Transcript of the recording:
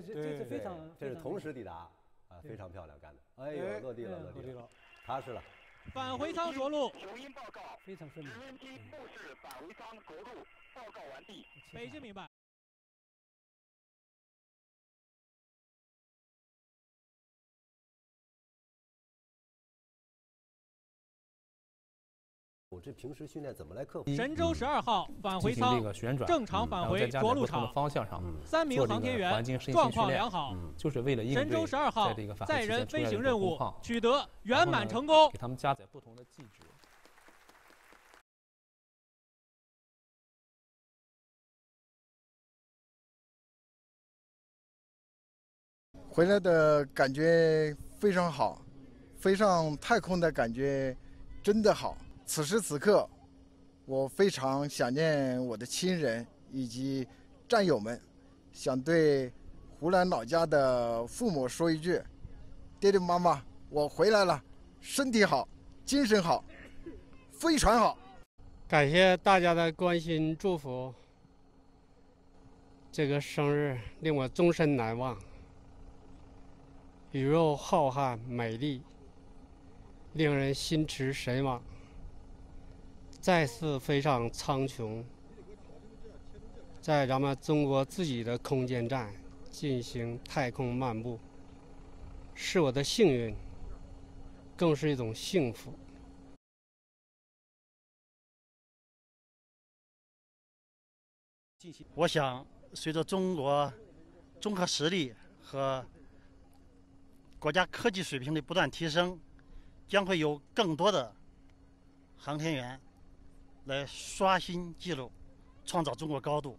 个这这次非常，这是同时抵达啊，非常漂亮干的。哎呦，落地了，落地了，踏实了。返回舱着陆。雄鹰报告，非常顺利。直升机目视返回舱着陆，报告完毕。北京明白。我这平时训练怎么来克服？神舟十二号返回舱正常返回着陆场方向上，三名航天员状况良好，就是为了应神舟十二号载人飞行任务取得圆满成功。给他们加载不同的。回来的感觉非常好，飞上太空的感觉真的好。此时此刻，我非常想念我的亲人以及战友们，想对湖南老家的父母说一句：“爹爹妈妈，我回来了，身体好，精神好，飞船好。”感谢大家的关心祝福，这个生日令我终身难忘。宇宙浩瀚美丽，令人心驰神往。再次飞上苍穹，在咱们中国自己的空间站进行太空漫步，是我的幸运，更是一种幸福。我想，随着中国综合实力和国家科技水平的不断提升，将会有更多的航天员。来刷新纪录，创造中国高度。